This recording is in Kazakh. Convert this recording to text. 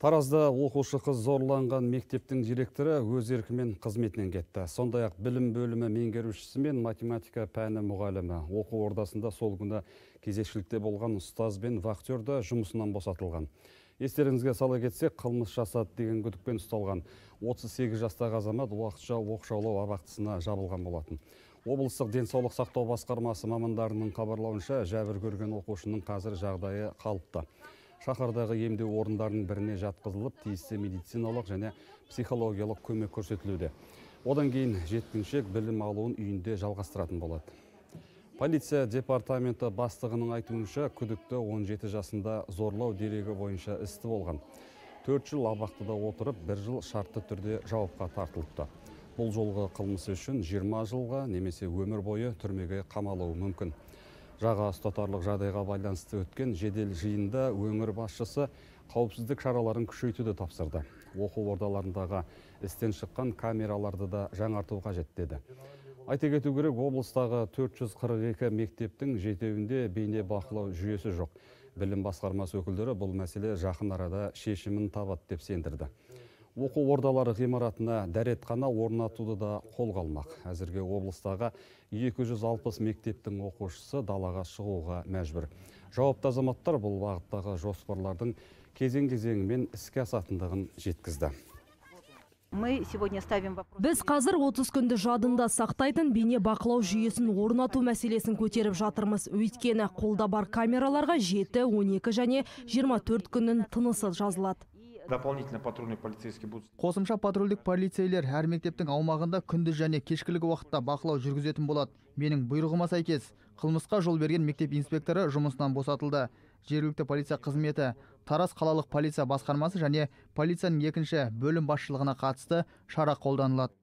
Таразда оқушы қыз зорланған мектептің директоры өз еркімен қызметінен кетті. Сондай ақ білім бөлімі меңгерушісі мен математика пәні мұғалімі оқу ордасында сол күні кезекшілікте болған ұстаз бен вахтер да жұмысынан босатылған. Естеріңізге сала кетсек, қылмыс жасады деген күдікпен ұсталған 38 жастағы азамат уақытша оқшаулау абақтысына жабылған болатын. Облыстық денсаулық сақтау басқармасы мамандарының хабарлауынша жәбір көрген оқушының қазір жағдайы қалыпты шаһардағы емдеу орындарының біріне жатқызылып тиісті медициналық және психологиялық көмек көрсетілуде. Одан кейін жеткіншек білім алуын үйінде жалғастыратын болады. Полиция департаменті бастығының айтуынша күдікті 17 жасында зорлау дерегі бойынша істі болған. Төрт жыл абақтыда отырып бір жыл шартты түрде жауапқа тартылыпты. Бұл жолғы қылмысы үшін 20 жылға немесе өмір бойы түрмеге қамалуы мүмкін. Жаға ұстатарлық жағдайға байланысты өткен жедел жиында өңір басшысы қауіпсіздік шараларын күшейтуді тапсырды. Оқу ордаларындағы істен шыққан камераларды да жаңарту қажет деді. Айта кету керек облыстағы 442 мектептің жетеуінде бейне бақылау жүйесі жоқ. Білім басқармасы өкілдері бұл мәселе жақын арада шешімін табады деп сендірді. Оқу ордалары ғимаратына дәретхана орнатуды да қолға алмақ. Әзірге облыстағы 260 мектептің оқушысы далаға шығуға мәжбүр. Жауапты азаматтар бұл бағыттағы жоспарлардың кезең кезеңімен іске асатындығын жеткізді. Мы сегодня ставим вопрос біз қазір 30 күнді жадында сақтайтын бейне бақылау жүйесін орнату мәселесін көтеріп жатырмыз. Өйткені қолда бар камераларға 7 12 және 24 күннің тынысы жазылады. Дополнительно патрульный полицейский будут қосымша патрульдік полицейлер әр мектептің аумағында күндіз және кешкілік уақытта бақылау жүргізетін болады. Менің бұйрығыма сәйкес қылмысқа жол берген мектеп инспекторы жұмысынан босатылды. Жергілікті полиция қызметі тараз қалалық полиция басқармасы және полицияның екінші бөлім басшылығына қатысты шара қолданылады.